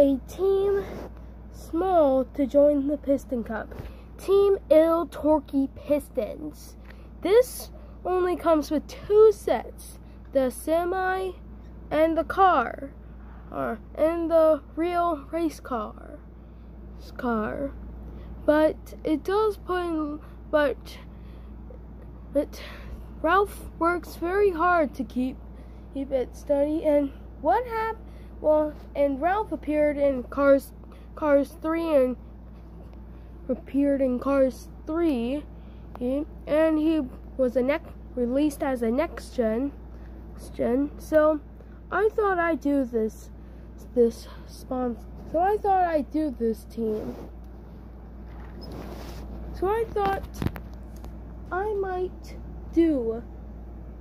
a team small to join the Piston Cup. Team Lil' Torquey Pistons. This only comes with two sets the semi and the car, or and the real race car. Car. But it does put in, but, but Ralph works very hard to keep keep it steady. And what happened? Well, and Ralph appeared in Cars Cars 3 and appeared in Cars 3, and he was a next released as a next gen. Gen. So I thought I'd do this this sponsor. So I thought I'd do this team. So I thought I might do.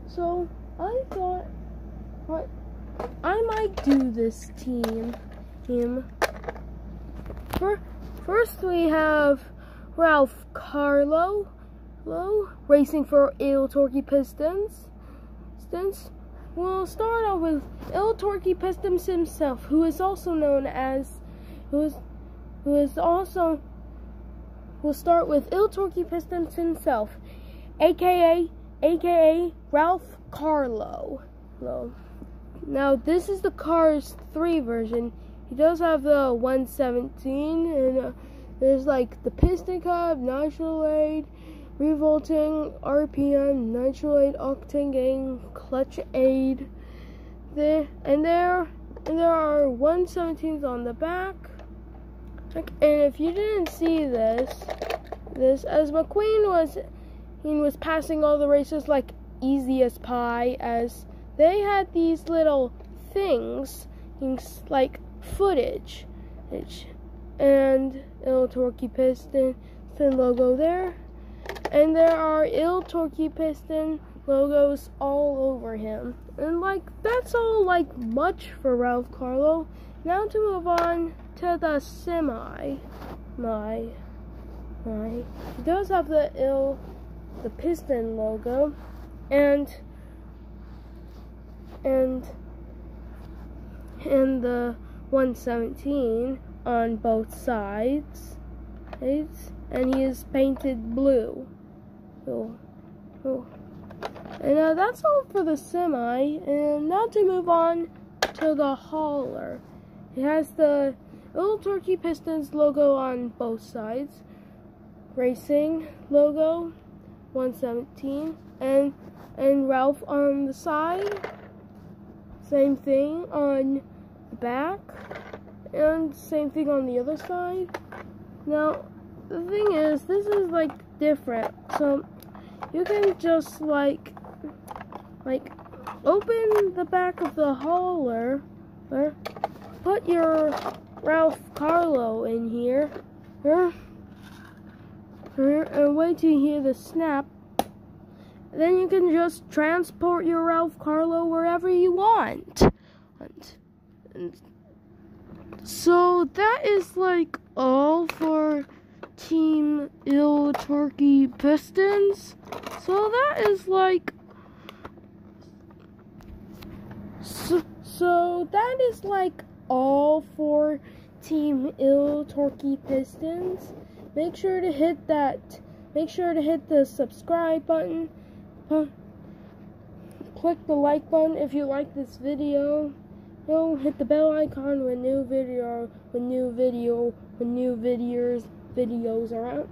So I thought what might do this team. Team. First we have Ralph Carlo, Low, racing for Lil' Torquey Pistons. Pistons. We'll start off with Lil' Torquey Pistons himself, who is also known as, who is, who is also. We'll start with Lil' Torquey Pistons himself, aka, aka Ralph Carlo. Low. Now this is the Cars 3 version. He does have the 117 and. Uh, there's like the Piston Cup, Nitroade, Revolting, RPM, Nitroade, Octane Gang, Clutch Aid. There and there and there are 117s on the back. And if you didn't see this, this as McQueen was he was passing all the races like easy as pie as they had these little things, things like footage and Lil' Torquey Piston logo there. And there are Lil' Torquey Piston logos all over him. And like that's all like much for Ralph Carlow. Now to move on to the semi. My my he does have the ill the piston logo and and and the 117 on both sides. And he is painted blue. Oh, oh. And uh, that's all for the semi. And now to move on to the hauler. It has the little turkey Pistons logo on both sides. Racing logo, 117. And, and Ralph on the side. Same thing on the back and same thing on the other side. Now, the thing is, this is like different. So, you can just like, like, open the back of the hauler, or put your Ralph Carlow in here, and wait you hear the snap. Then you can just transport your Ralph Carlow wherever you want. And, and so that is like all for Team Lil' Torquey Pistons. So that is like so, so that is like all for Team Lil' Torquey Pistons. Make sure to hit that make sure to hit the subscribe button. Click the like button if you like this video. Know, hit the bell icon when new video, when new video, when new videos, videos are out.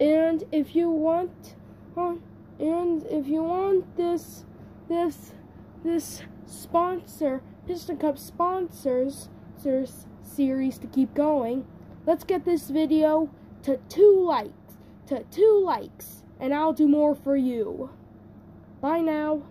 And if you want, uh, and if you want this, this, this sponsor, Piston Cup sponsors, series to keep going, let's get this video to two likes, to two likes, and I'll do more for you. Bye now.